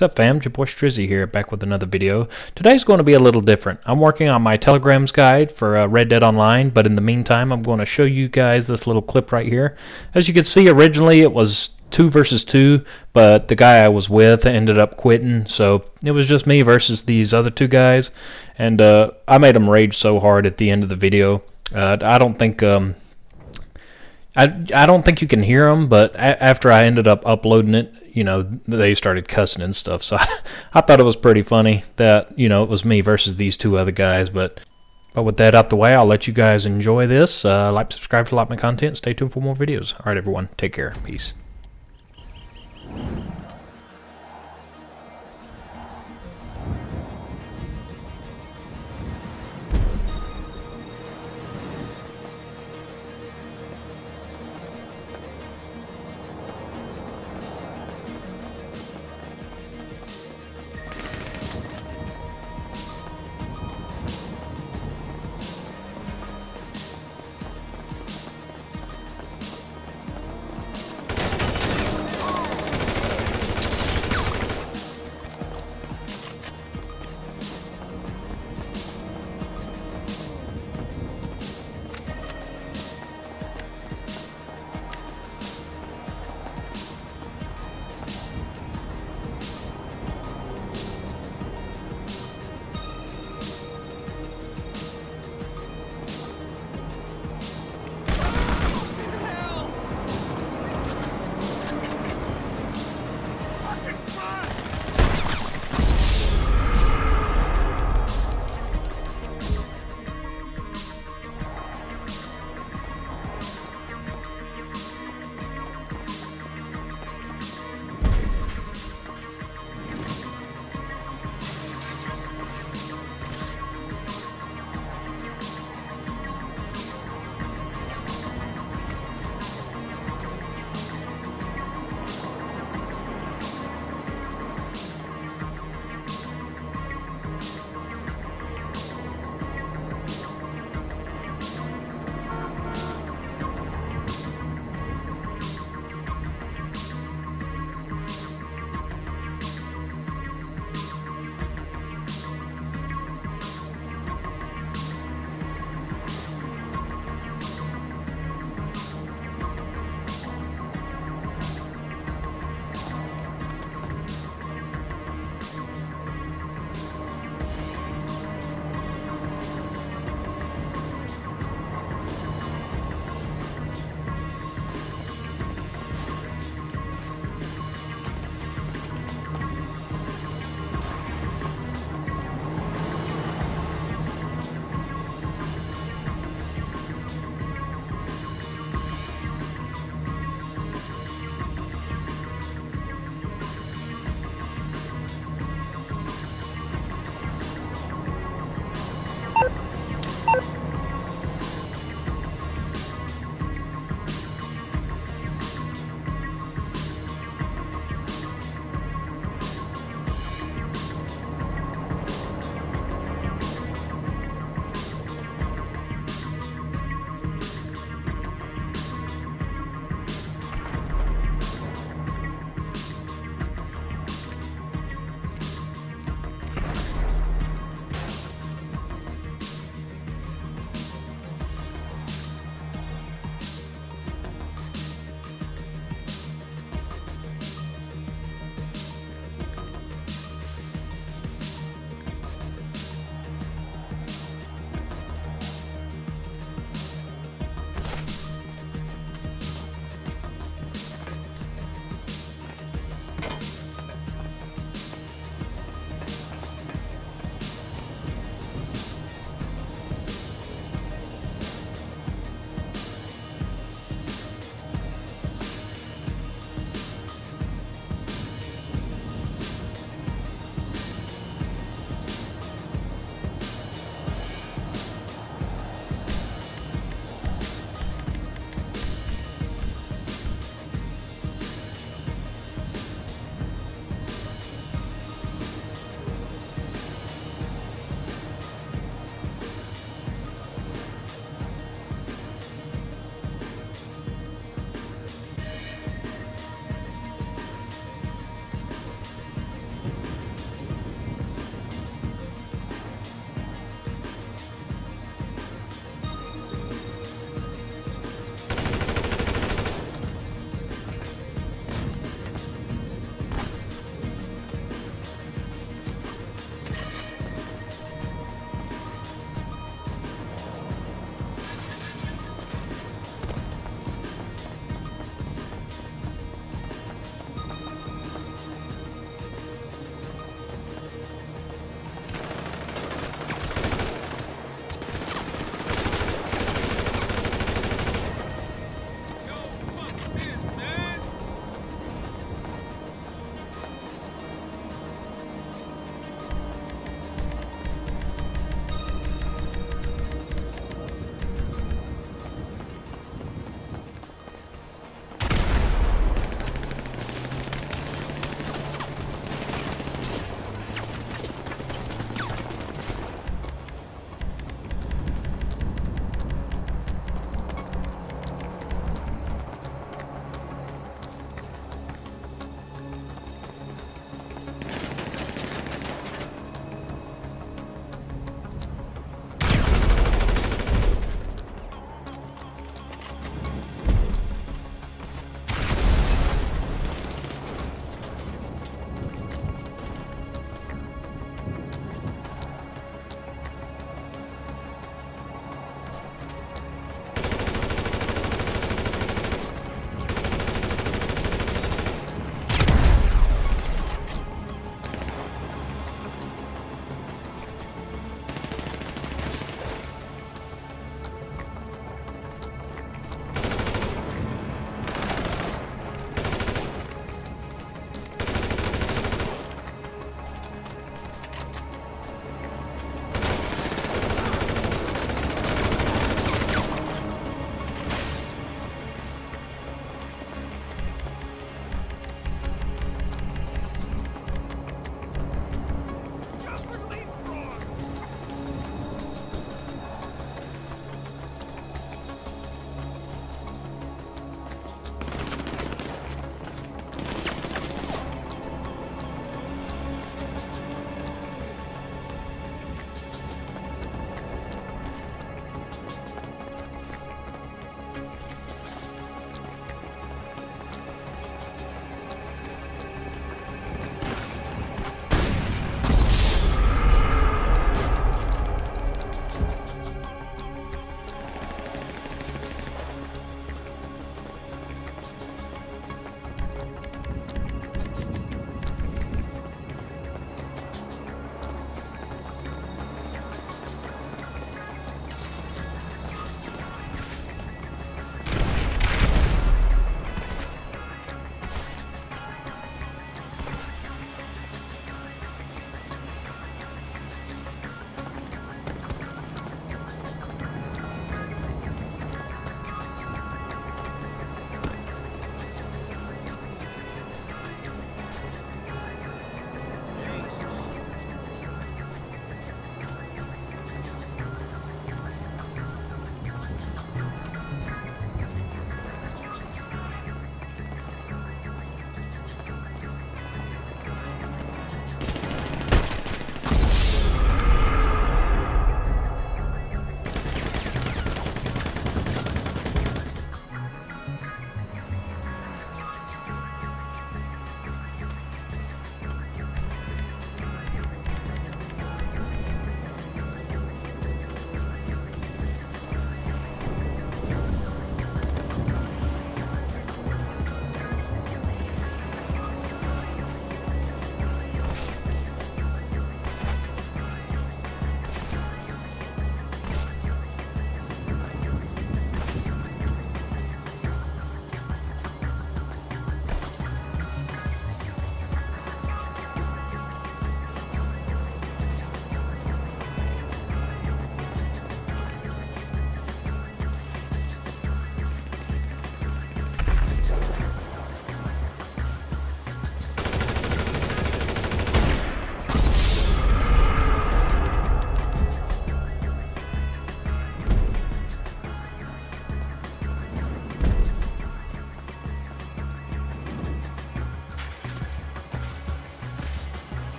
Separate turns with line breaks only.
What's up fam, your boy Streezy here, back with another video. Today's going to be a little different. I'm working on my telegrams guide for uh, Red Dead Online, but in the meantime I'm going to show you guys this little clip right here. As you can see, originally it was 2 versus 2, but the guy I was with ended up quitting, so it was just me versus these other two guys, and uh, I made them rage so hard at the end of the video. Uh, I don't think... Um, I, I don't think you can hear them, but after I ended up uploading it, you know, they started cussing and stuff. So I, I thought it was pretty funny that, you know, it was me versus these two other guys. But but with that out the way, I'll let you guys enjoy this. Uh, like, subscribe to like my content. Stay tuned for more videos. All right, everyone. Take care. Peace.